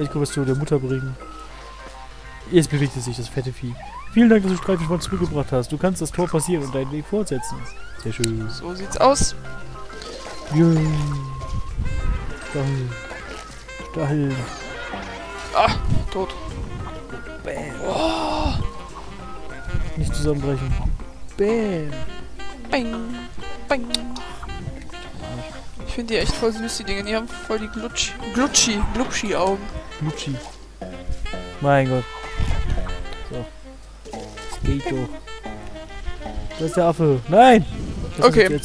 Ich kann was zu der Mutter bringen. Jetzt bewegt es sich, das fette Vieh. Vielen Dank, dass du Streifenschwanz zurückgebracht hast. Du kannst das Tor passieren und deinen Weg fortsetzen. Sehr schön. So sieht's aus. Yeah. Dahin. Dahin. Ah, tot. Bam. Oh, Nicht zusammenbrechen. Bam. bang, bang. Ich finde die echt voll süß, die Dinge. Die haben voll die Glutsch, Glutschi, Glutschi-Augen. Lutschi. Mein Gott. So. Das geht doch. Da ist der Affe. Nein! Das Okay.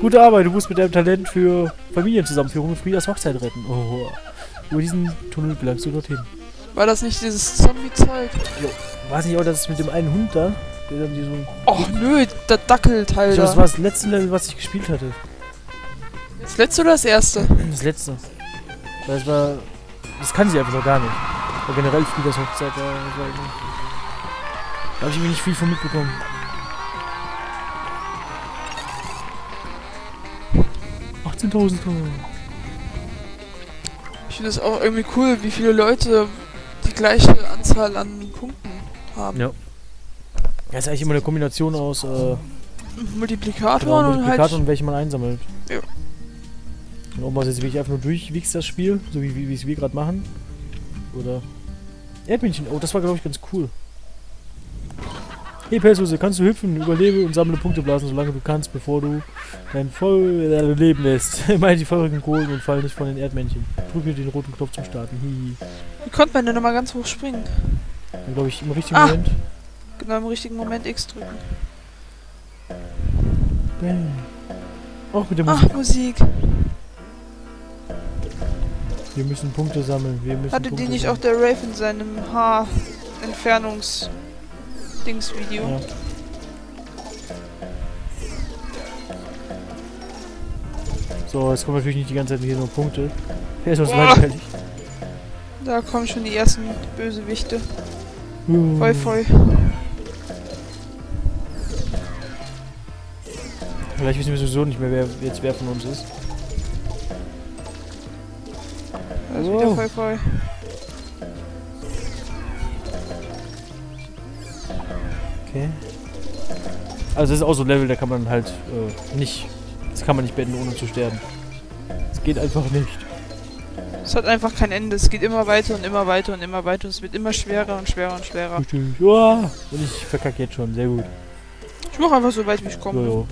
Gute Arbeit, du musst mit deinem Talent für Familienzusammenführung und Friedas Hochzeit retten. Oh. Über diesen Tunnel gelangst du dorthin. War das nicht dieses Zombie-Zeug? Weiß nicht, aber das ist mit dem einen Hund da, der dann die so. Och nö, der Dackelteil Ich glaube, das da. war das letzte Level, was ich gespielt hatte. Das letzte oder das erste? Das letzte. Das war. Das kann sie einfach noch gar nicht. Aber generell Hochzeit, da, das war irgendwie. Da habe ich irgendwie nicht viel von mitbekommen. ...18.000 Ich finde es auch irgendwie cool, wie viele Leute die gleiche Anzahl an Punkten haben. Ja. Ja, ist eigentlich immer eine Kombination aus äh, Multiplikatoren genau, und Multiplikator halt... und welche man einsammelt. Ja. Ob man es jetzt wirklich einfach nur durchwichst, das Spiel, so wie, wie, wie es wir gerade machen. Oder... Erdmännchen, oh, das war glaube ich ganz cool. Hey Pelshose, kannst du hüpfen, überlebe und sammle Punkteblasen, solange du kannst, bevor du dein voll äh, Leben lässt. Meine die feurigen Kohlen und fall nicht von den Erdmännchen. Drücke den roten Knopf zum Starten. Hihi. Wie konnte man denn nochmal ganz hoch springen? Dann glaube ich im richtigen Ah. Moment. Genau im richtigen Moment X drücken. Bam. Auch mit der Musik. Ach, Musik. Wir müssen Punkte sammeln. Wir müssen Hatte Punkte die nicht sammeln. auch der Rafe in seinem Haar-Entfernungs-Dings-Video? Ja. So, jetzt kommen natürlich nicht die ganze Zeit hier nur Punkte. Wer ist was Boah. langweilig? Da kommen schon die ersten Bösewichte. Uh. Voll, voll. Vielleicht wissen wir sowieso nicht mehr, wer jetzt wer von uns ist. Ist Wow. wieder voll, voll. Okay. Also das ist auch so ein Level, da kann man halt äh, nicht. Das kann man nicht beenden, ohne zu sterben. Es geht einfach nicht. Es hat einfach kein Ende. Es geht immer weiter und immer weiter und immer weiter. Und es wird immer schwerer und schwerer und schwerer. Und ich verkacke jetzt schon. Sehr gut. Ich mache einfach so weit, wie ich komme. Jojo.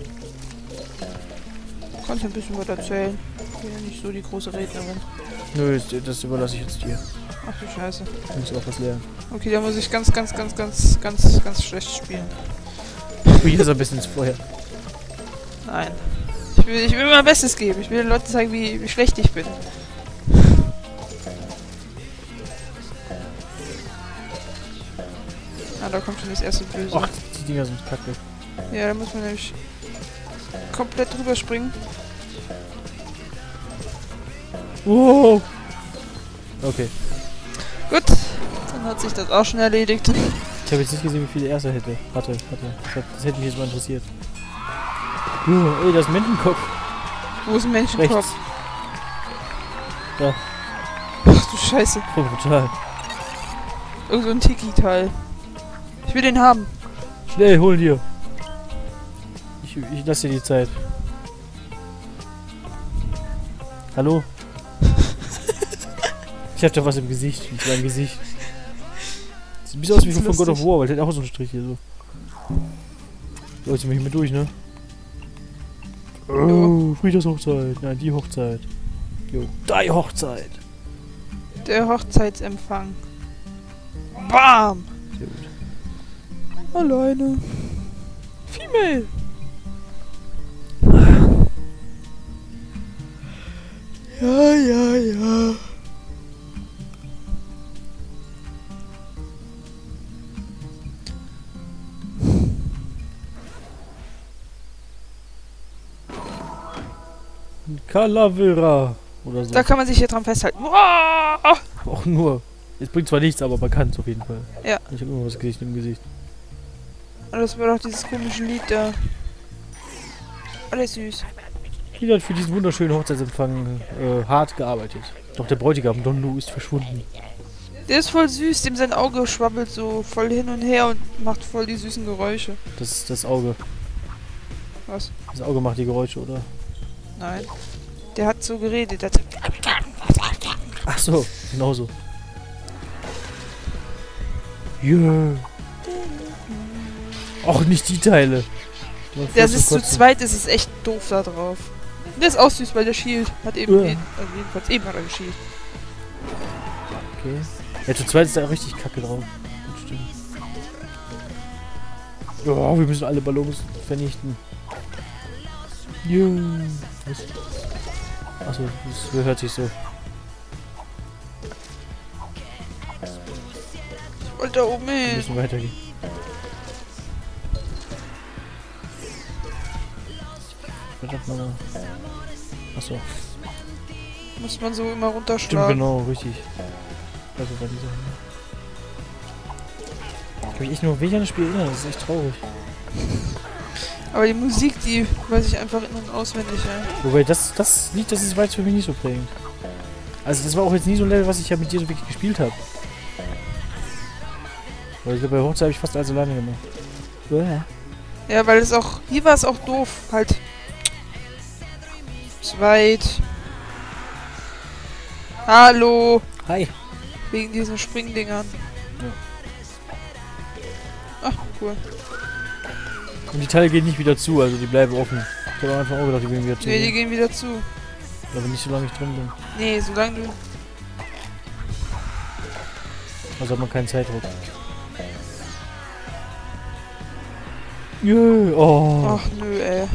Kannst ein bisschen was erzählen. Ich bin ja nicht so die große Rednerin. Nö, das, überlasse ich jetzt dir. Ach du Scheiße. Du musst auch was lernen. Okay, da muss ich ganz, ganz, ganz, ganz, ganz, ganz schlecht spielen. Hier ist ein bisschen ins Feuer. Nein. Ich will, ich will mein Bestes geben. Ich will den Leuten zeigen, wie, wie schlecht ich bin. Ah, da kommt schon das erste Böse. Ach, die Dinger sind kacke. Ja, da muss man nämlich komplett drüber springen. Wow. Okay. Gut, dann hat sich das auch schon erledigt. Ich habe jetzt nicht gesehen, wie viele er hätte. Hatte, hatte. Das, hätte mich jetzt mal interessiert. Uh, ey, das ist ein Menschenkopf. Wo ist ein Menschenkopf? Rechts. Da. Ach du Scheiße. Voll brutal. Irgend so ein Tiki-Teil. Ich will den haben. Schnell, hol dir. Ich, ich lasse dir die Zeit. Hallo? ich hab da was im Gesicht. Mit meinem Gesicht. Sieht ein bisschen aus wie von God of. War, weil der hat auch so einen Strich hier so. Leute, mich mit durch, ne? Oh, Frieders Hochzeit. Nein, die Hochzeit. Jo, die Hochzeit. Der Hochzeitsempfang. Bam! Sehr gut. Alleine. Female. Ja, ja, ja. Calavera. Oder so. Da kann man sich hier dran festhalten. Wow! Auch nur. Es bringt zwar nichts, aber man kann es auf jeden Fall. Ja. Ich habe immer was Gesicht im Gesicht. Und das war doch dieses komische Lied da. Alles süß. Jeder hat für diesen wunderschönen Hochzeitsempfang äh, hart gearbeitet. Doch der Bräutigam Don Lu ist verschwunden. Der ist voll süß, dem sein Auge schwabbelt so voll hin und her und macht voll die süßen Geräusche. Das ist das Auge. Was? Das Auge macht die Geräusche, oder? Nein. Der hat so geredet. Der hat Ach so, genau so. Yeah. Och, nicht die Teile. Die Das ist zu zweit, ist es echt doof da drauf. Der ist auch süß, weil der Shield hat eben, Ja. jeden, also jedenfalls eben hat er geschielt. Okay. Ja, zu zweit ist da richtig kacke drauf. Das stimmt. Oh, wir müssen alle Ballons vernichten. Was? Achso, das hört sich so. Ich wollte da oben Wir hin. müssen weitergehen. Verdammt mal. Achso, Muss man so immer stimmt runterschlagen. genau, richtig. Also bei dieser. Kann mich echt nur wenig an das Spiel erinnern, das ist echt traurig. Aber die Musik, die weiß ich einfach in- und auswendig, ja. Wobei das, das Lied, das ist weit für mich nicht so prägend. Also das war auch jetzt nie so ein Level, was ich ja mit dir so wirklich gespielt habe. Weil ich glaube, bei Hochzeit habe ich fast alles alleine gemacht. Ja, weil es auch, hier war es auch doof, halt. Zweit. Hallo. Hi. Wegen diesen Springdingern. Ach, cool. Und die Teile gehen nicht wieder zu, also die bleiben offen. Ich habe Anfang auch gedacht, die gehen wieder zu. Nee, die gehen wieder zu. aber nicht so lange ich drin bin. Nee, solange du. Also hat man keinen Zeitdruck. Jö, oh. Ach nö, ey.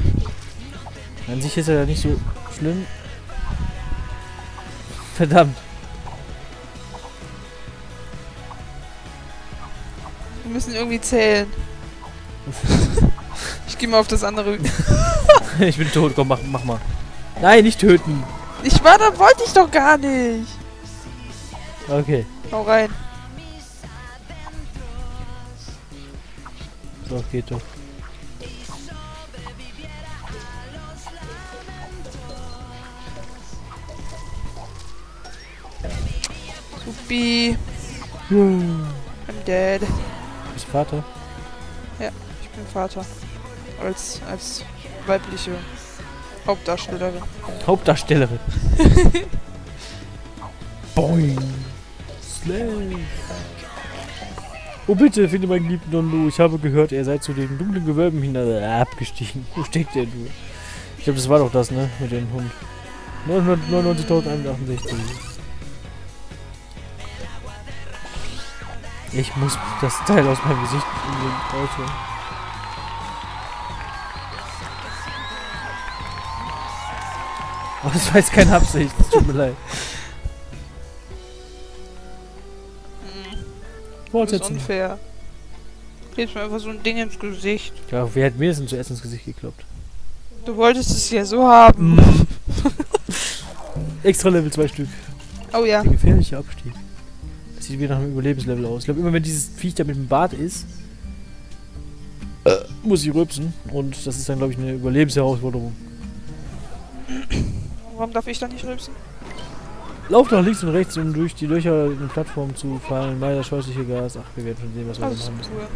An sich ist er ja nicht so schlimm. Verdammt. Wir müssen irgendwie zählen. ich gehe mal auf das andere. ich bin tot, komm, mach, mach mal. Nein, nicht töten. Ich war da, wollte ich doch gar nicht. Okay. Hau rein. So, geht doch. Hm. I'm dead. Bist Vater? Ich bin Vater. Als, als weibliche Hauptdarstellerin. Hauptdarstellerin. Boing. Slay. Oh bitte, finde meinen geliebten Don Lu. Ich habe gehört, er sei zu den dunklen Gewölben hinein äh, abgestiegen. Wo steckt der nur? Ich glaube, das war doch das, ne? Mit dem Hund. 999.168. Ich muss das Teil aus meinem Gesicht in den Auto. Oh, das war jetzt keine Absicht. Es tut mir leid. Hm, das ist Fortsetzen. unfair. Klebst mir einfach so ein Ding ins Gesicht. Ja, wer hat mir das denn zuerst ins Gesicht gekloppt? Du wolltest es ja so haben. Extra Level 2 Stück. Oh ja. Der gefährliche Abstieg. Sieht wie nach einem Überlebenslevel aus. Ich glaube, immer wenn dieses Viech da mit dem Bart ist, äh, muss ich rülpsen. Und das ist dann, glaube ich, eine Überlebensherausforderung. Warum darf ich da nicht rülpsen? Lauf nach links und rechts, um durch die Löcher in die Plattform zu fallen. Meider scheußliche Gas. Ach, wir werden schon sehen, was wir da Alles machen müssen. cool.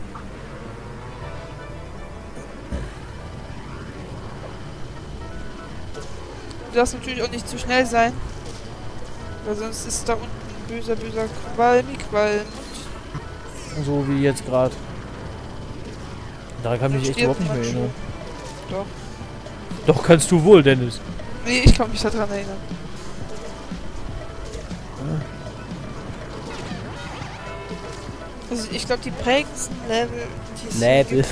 Du darfst natürlich auch nicht zu schnell sein. Weil sonst ist da unten böser, böser Qualmi-Qualm. So wie jetzt gerade. Daran kann mich echt überhaupt nicht mehr erinnern. Doch. Doch, kannst du wohl, Dennis. Nee, ich kann mich daran erinnern. Also ich glaube die prägendsten Level, die Level.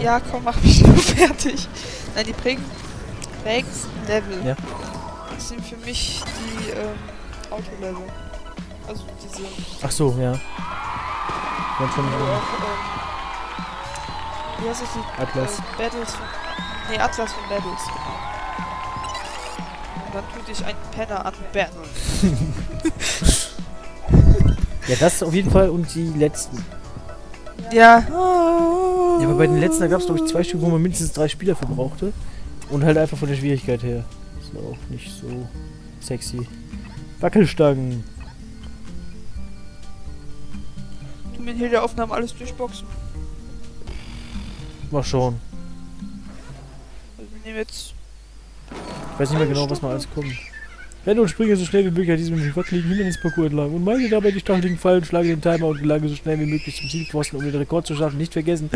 Ja, komm, mach mich nur fertig. Nein, die prägen, prägendsten Level Ja. sind für mich die ähm, Autolevel. Also diese Ach so, ja. Ganz von wo auch, ähm, wie heißt das die Atlas. äh, Battles von Nee, Atlas von genau. Und dann tut dich ein Penner an Battle. Ja, das auf jeden Fall und die letzten. Ja. Ja, aber bei den letzten, da gab es glaube ich zwei Stück, wo man mindestens drei Spieler für brauchte. Und halt einfach von der Schwierigkeit her. Das war auch nicht so. Sexy. Wackelstangen. Du mir hier der Aufnahme alles durchboxen. Mal schauen. Also wir nehmen jetzt. Ich weiß nicht mehr genau, was noch alles kommt. Renne und springe so schnell wie möglich an diesem wackeligen Hindernisparcours entlang und meide dabei die stacheligen Fallen, schlage den Timer und gelange so schnell wie möglich zum Zielpfosten, um den Rekord zu schaffen. Nicht vergessen,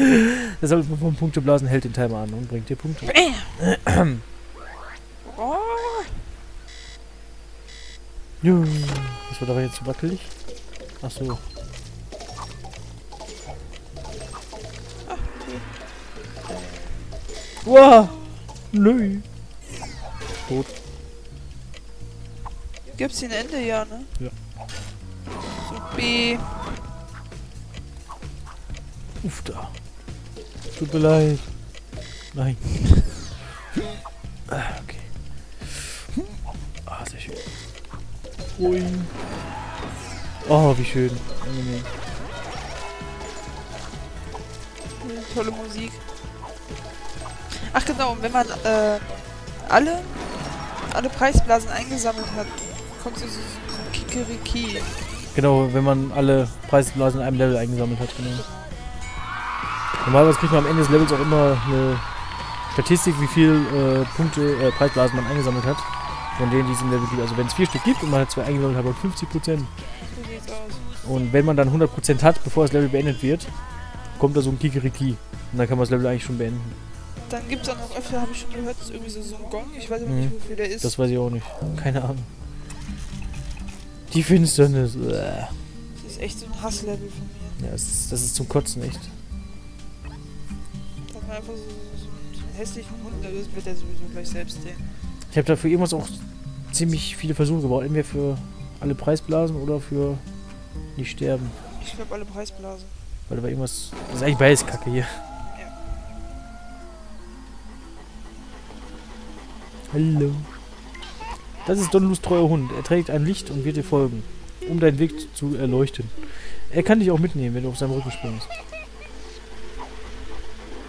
Sammler von Punkteblasen hält den Timer an und bringt dir Punkte. Oh, Ja, das war doch jetzt zu wackelig. Ach so. ah, okay. Wow! Nö. Tot. Gibt's hier ein Ende, ja, ne? Ja. B. Uff da. Tut mir leid. Nein. Ui. Oh, wie schön. Angenehm. Tolle Musik. Ach genau, und wenn man äh, alle, alle Preisblasen eingesammelt hat, kommt so, so, so ein Kikeriki. Genau, wenn man alle Preisblasen in einem Level eingesammelt hat, genau. Normalerweise kriegt man am Ende des Levels auch immer eine Statistik, wie viel äh, Punkte, äh, Preisblasen man eingesammelt hat. Von denen, die es im Level gibt. Also wenn es vier Stück gibt und man hat zwei eingesammelt, hat man 50%. So sieht's aus. Und wenn man dann 100% hat, bevor das Level beendet wird, kommt da so ein Kikeriki. Und dann kann man das Level eigentlich schon beenden. Dann gibt's auch noch öfter, habe ich schon gehört, ist irgendwie so, so ein Gong. Ich weiß aber Mhm. nicht, wofür der ist. Das weiß ich auch nicht. Keine Ahnung. Die Finsternis. Uah. Das ist echt so ein Hasslevel von mir. Ja, das ist, das ist zum Kotzen, echt. Da hat man einfach so, so, so einen hässlichen Hund, das wird er sowieso gleich selbst sehen. Ich habe dafür irgendwas auch ziemlich viele Versuche gebraucht. Entweder für alle Preisblasen oder für nicht sterben. Ich glaube alle Preisblasen. Weil da war irgendwas. Das ist eigentlich beides Kacke hier. Hallo. Das ist Donlus treuer Hund. Er trägt ein Licht und wird dir folgen, um deinen Weg zu erleuchten. Er kann dich auch mitnehmen, wenn du auf seinem Rücken springst.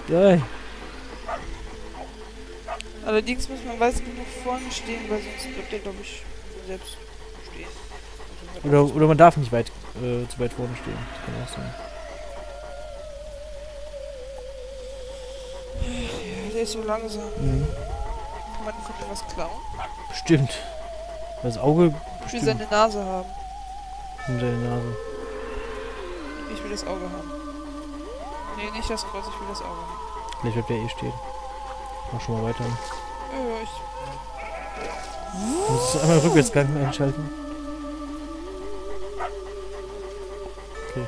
Ja, Allerdings muss man weiß genug vorne stehen, weil sonst bleibt er, glaube ich, selbst stehen. Also, oder, oder man darf nicht weit, äh, zu weit vorne stehen. Das kann auch sein. Ja, der ist so langsam. Mhm. Kann man von dem was klauen? Bestimmt. Das Auge Ich will seine Nase haben. in seine Nase. Ich will das Auge haben. Nee, nicht das Kreuz, ich will das Auge haben. Vielleicht bleibt der eh stehen. Mach schon mal weiter. Ja, ja, ich. Du musst einmal Rückwärtsgang einschalten. Okay.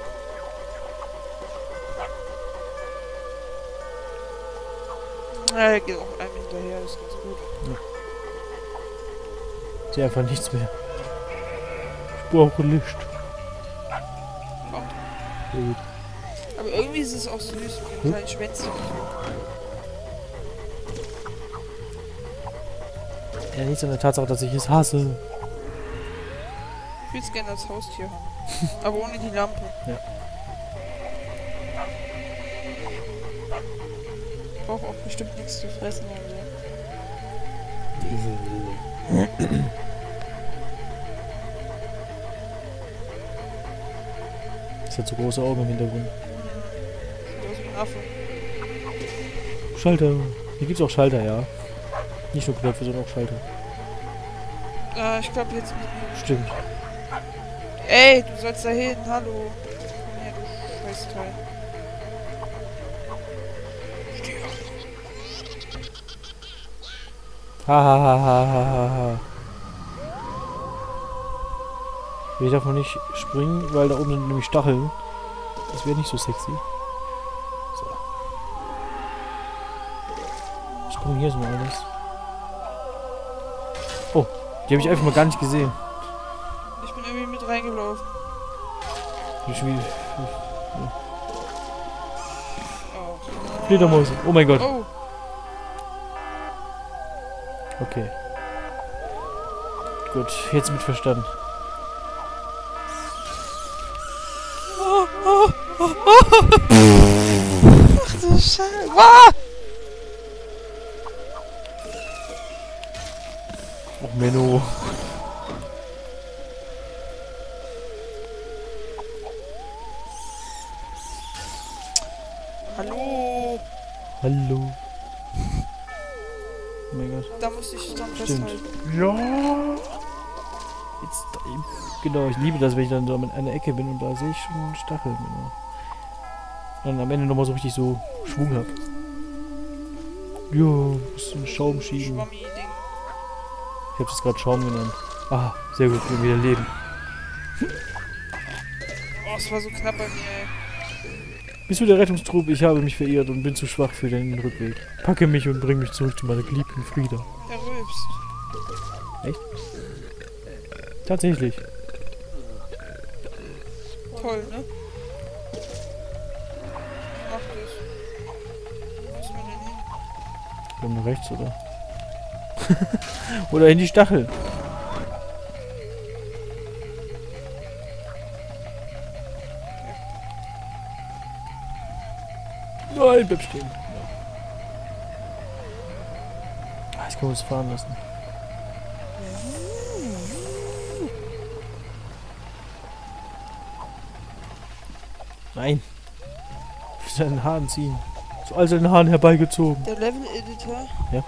Ja, er geht auch einem hinterher, ist ganz gut. Ich sehe einfach nichts mehr. Ich brauche Licht. Kommt. Sehr gut. Aber irgendwie ist es auch süß mit Hm? dem kleinen Schwänzchen. Ja, nichts an der Tatsache, dass ich es hasse. Ich würde es gerne als Haustier haben. Aber ohne die Lampe. Ja. Braucht auch bestimmt nichts zu fressen so. Das hat so große Augen im Hintergrund. Sieht aus wie ein Affe. Schalter. Hier gibt's auch Schalter, ja. Nicht nur Knöpfe, sondern auch Schalter. Ah, ich glaube jetzt. Stimmt. Ey, du sollst da hin, hallo. Komm her, du Scheißteil. Ha ha ha ha ha ha ha. Ich darf noch nicht springen, weil da oben sind nämlich Stacheln. Das wäre nicht so sexy. So. Kommt hier so alles? Die habe ich einfach mal gar nicht gesehen. Ich bin irgendwie mit reingelaufen. Schon wie Oh. Fledermäuse. Oh mein Gott. Oh, Okay. Gut, jetzt mit Verstand. oh, oh, oh, oh. Ach du Scheiße. Ah! Menno. Hallo. Hallo. Oh mein Gott. Da muss ich dann Stimmt. festhalten. Ja. Jetzt genau, ich liebe das, wenn ich dann da in einer Ecke bin und da sehe ich schon einen Stachel. Genau. Dann am Ende nochmal so richtig so Schwung hab. Ja, bisschen Schaum schieben. Schwammi, ich habe es gerade Schaum genannt. Ah, sehr gut, wir wieder leben. Oh, es war so knapp bei mir, ey. Bist du der Rettungstrupp? Ich habe mich verirrt und bin zu schwach für den Rückweg. Packe mich und bring mich zurück zu meiner geliebten Frieda. Der rülpst. Tatsächlich. Toll, ne? Mach das. Wo ist man denn hin? Wir haben rechts, oder? oder in die Stachel. Nein, bleib stehen. Ah, jetzt können wir uns fahren lassen. Nein. Für seinen Haaren ziehen. Zu all seinen Haaren herbeigezogen. Der Level-Editor Ja.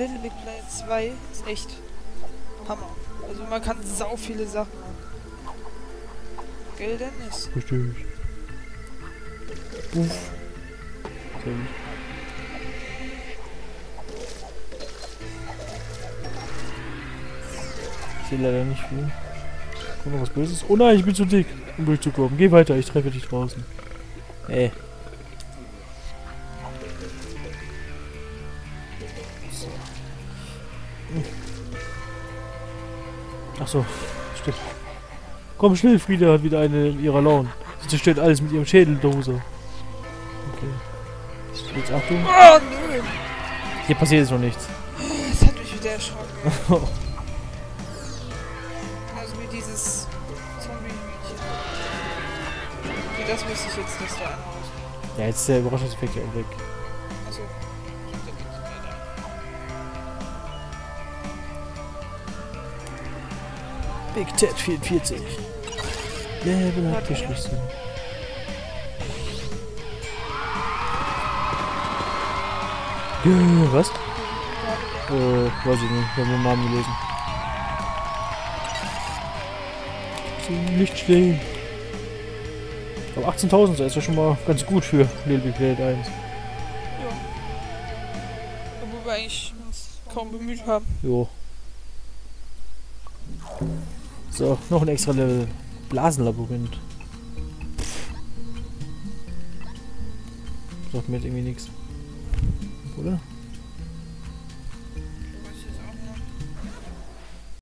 Little Big Planet 2 ist echt Hammer. Also man kann sau viele Sachen machen. Gell, Dennis? Richtig. Uff. Sehr gut. Ich sehe leider nicht viel. Kommt noch was Böses? Oh nein, ich bin zu dick, um durchzukommen. Geh weiter, ich treffe dich draußen. Ey. Ach so, stimmt. Komm schnell, Frieda hat wieder eine ihrer Launen. Sie zerstört alles mit ihrem Schädeldose. Okay. Jetzt Achtung. Oh, nö! Hier passiert jetzt noch nichts. Das hat mich wieder erschrocken. Genauso wie dieses Zombie-Hühnchen. Okay, das wusste ich jetzt nicht da einhauen. Ja, jetzt ist der Überraschungseffekt ja auch weg. Big Ted 44. Level abgeschlossen. Ja, was? Äh, weiß ich nicht. Ich habe den Namen gelesen. Nicht stehen. Aber 18.000 ist ja schon mal ganz gut für Little Planet 1. Ja. Obwohl wir eigentlich uns kaum bemüht haben. Jo. So, noch ein extra Level. Blasenlabyrinth. Sagt mir jetzt irgendwie nichts. Oder?